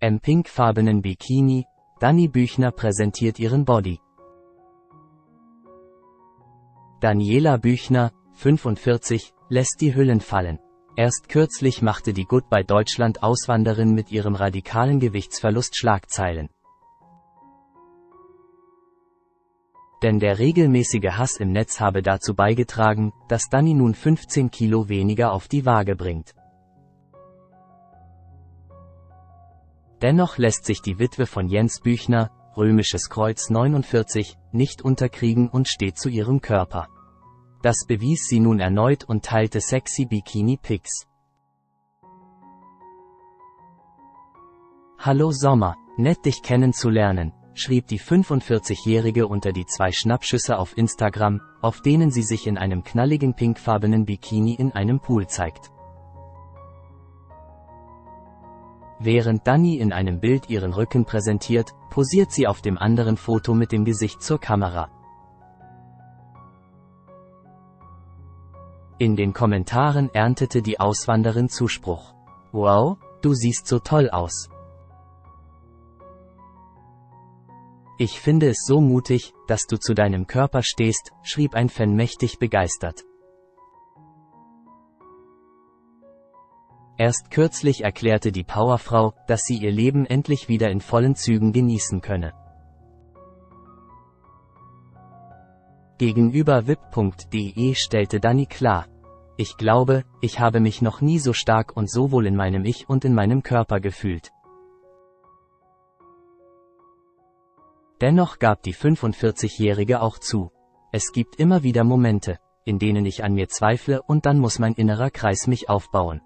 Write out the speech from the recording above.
Im pinkfarbenen Bikini, Dani Büchner präsentiert ihren Body. Daniela Büchner, 45, lässt die Hüllen fallen. Erst kürzlich machte die Goodbye Deutschland Auswanderin mit ihrem radikalen Gewichtsverlust Schlagzeilen. Denn der regelmäßige Hass im Netz habe dazu beigetragen, dass Dani nun 15 Kilo weniger auf die Waage bringt. Dennoch lässt sich die Witwe von Jens Büchner, römisches Kreuz 49, nicht unterkriegen und steht zu ihrem Körper. Das bewies sie nun erneut und teilte sexy Bikini-Pics. Hallo Sommer, nett dich kennenzulernen, schrieb die 45-Jährige unter die zwei Schnappschüsse auf Instagram, auf denen sie sich in einem knalligen pinkfarbenen Bikini in einem Pool zeigt. Während Dani in einem Bild ihren Rücken präsentiert, posiert sie auf dem anderen Foto mit dem Gesicht zur Kamera. In den Kommentaren erntete die Auswanderin Zuspruch. Wow, du siehst so toll aus. Ich finde es so mutig, dass du zu deinem Körper stehst, schrieb ein Fan mächtig begeistert. Erst kürzlich erklärte die Powerfrau, dass sie ihr Leben endlich wieder in vollen Zügen genießen könne. Gegenüber wip.de stellte Dani klar. Ich glaube, ich habe mich noch nie so stark und so wohl in meinem Ich und in meinem Körper gefühlt. Dennoch gab die 45-Jährige auch zu. Es gibt immer wieder Momente, in denen ich an mir zweifle und dann muss mein innerer Kreis mich aufbauen.